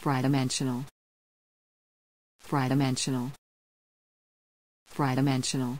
Fridimensional. Fridimensional. Fridimensional.